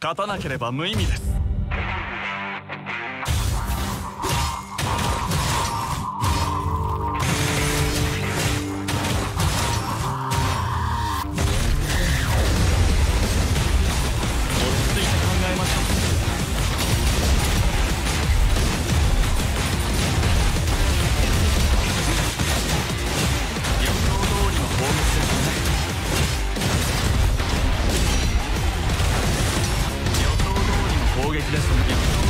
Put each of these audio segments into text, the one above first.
勝たなければ無意味です。blesse en bien.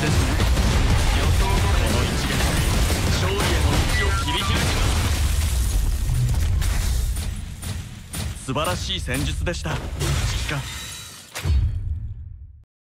ですね。予想どりの一撃勝利への道を切り開きます素晴らしい戦術でした。指揮官